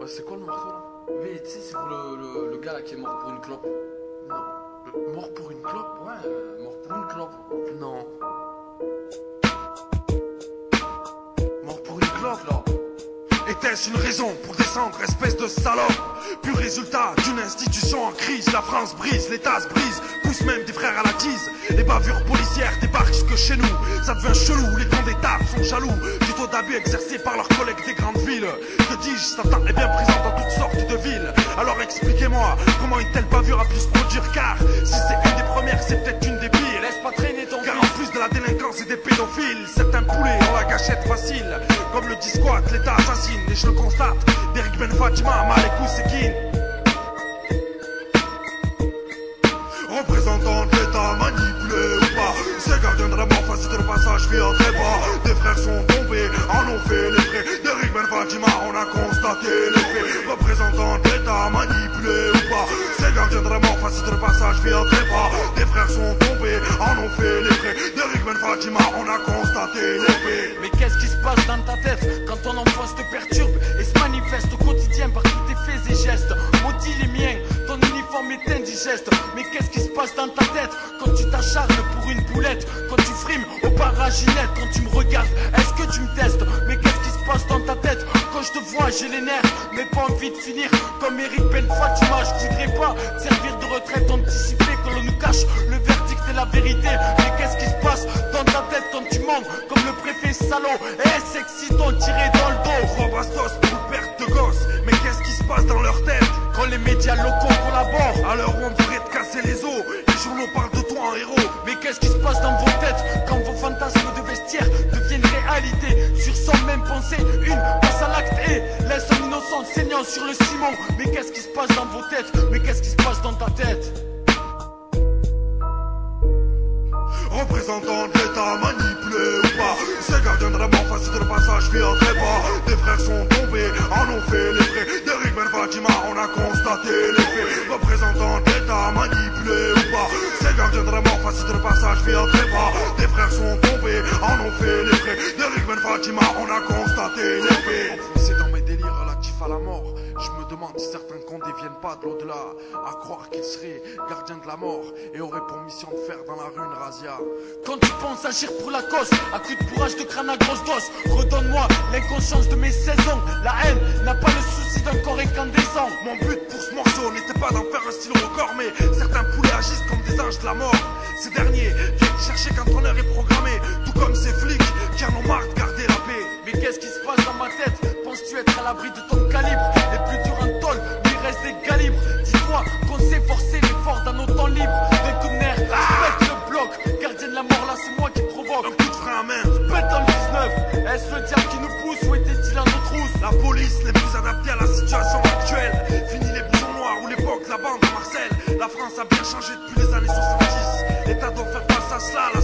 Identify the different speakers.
Speaker 1: Ouais, c'est quoi le morceau là?
Speaker 2: Mais tu sais, c'est pour le, le, le gars là qui est mort pour une clope.
Speaker 1: Non. Le- Mort pour une clope?
Speaker 2: Ouais, euh, mort pour une clope?
Speaker 1: Non.
Speaker 3: Était-ce une raison pour descendre, espèce de salope? Pur résultat d'une institution en crise, la France brise, l'État se brise, pousse même des frères à la tise. Les bavures policières débarquent jusque chez nous, ça devient chelou, les cons d'État sont jaloux du taux d'abus exercé par leurs collègues des grandes villes. Que dis-je, Satan est bien présent dans toutes sortes de villes. Alors expliquez-moi comment une telle bavure a pu se produire, car si c'est une des premières, c'est peut-être une des pires.
Speaker 2: Laisse pas traîner ton
Speaker 3: Car en plus de la délinquance et des pédophiles, certains gâchette facile. Comme le dit squat, l'État assassine, et je le constate. Derek Ben Fatima, Malekou Sekin. Représentant de l'État, manipulé ou pas. Ces gardiens de la mort, facile de passage, vie en trépas. Des frères sont tombés, en ont fait les frais. Derek Ben Fatima, on a constaté les faits. Représentant de l'État, manipulé ou pas. Ces gardiens de la mort, facile de passage, vie en trépas. Des frères sont tombés, en ont fait les frais. On a constaté.
Speaker 2: Mais qu'est-ce qui se passe dans ta tête quand ton enfance te perturbe et se manifeste au quotidien par tous tes faits et gestes? Maudit les miens, ton uniforme est indigeste. Mais qu'est-ce qui se passe dans ta tête quand tu t'acharnes pour une boulette? Quand tu frimes au paraginette, quand tu me regardes, est-ce que tu me testes? Mais qu'est-ce qui se passe dans ta tête quand je te vois J'ai les nerfs, mais pas envie de finir comme Eric Ben Fatima. Je voudrais pas servir de retraite anticipée que l'on nous cache salaud Eh, sexy, t'ont tiré dans le dos.
Speaker 3: Trois bastos pour perte de gosse. Mais qu'est-ce qui se passe dans leur tête
Speaker 2: Quand les médias locaux collaborent.
Speaker 3: À l'heure où on devrait te casser les os, les journaux parlent de toi en héros.
Speaker 2: Mais qu'est-ce qui se passe dans vos têtes quand vos fantasmes de vestiaire deviennent réalité? Sur sans même penser, une passe à l'acte et laisse un innocent saignant sur le ciment. Mais qu'est-ce qui se passe dans vos têtes? Mais qu'est-ce qui se passe dans ta tête?
Speaker 3: Représentant de l'État manipulé pas. Ces gardiens de la mort facile de passage en trépas Des frères sont tombés, en ont fait les frais. Derrick Ben Fatima, on a constaté les faits. Représentant de l'État manipulé ou pas. Ces gardiens de la mort de passage en trépas Des frères sont tombés, en ont fait les frais. Derrick Ben Fatima, on a constaté les faits
Speaker 1: À la mort. Je me demande si certains comptes ne viennent pas de l'au-delà. À croire qu'ils seraient gardiens de la mort et auraient pour mission de faire dans la rue une razzia.
Speaker 2: Quand tu penses agir pour la cause, à coup de bourrage de crâne à grosse dose, redonne-moi l'inconscience de mes 16 ans. La haine n'a pas le souci d'un corps incandescent.
Speaker 3: Mon but pour ce morceau n'était pas d'en faire un style record, mais certains poulets agissent comme des anges de la mort. Ces derniers viennent chercher quand ton heure est programmée, tout comme ces flics qui en ont marre de garder la paix.
Speaker 2: Mais qu'est-ce qui se passe dans ma tête? Penses-tu être à l'abri de ton calibre Les plus durs en tôle, lui reste des calibres. Dis-toi qu'on sait forcer l'effort dans nos temps libres. D'un coup de nerf, je pète le bloc. Gardien de la mort, là c'est moi qui provoque.
Speaker 3: Un coup de frein à main,
Speaker 2: Pète dans le 19. Est-ce le diable qui nous pousse ou était-il un autre trousse
Speaker 3: la police n'est plus adaptée à la situation actuelle. Fini les boutons noirs ou l'époque, la bande à Marcel. La France a bien changé depuis les années 70. L'État doit faire face à cela, la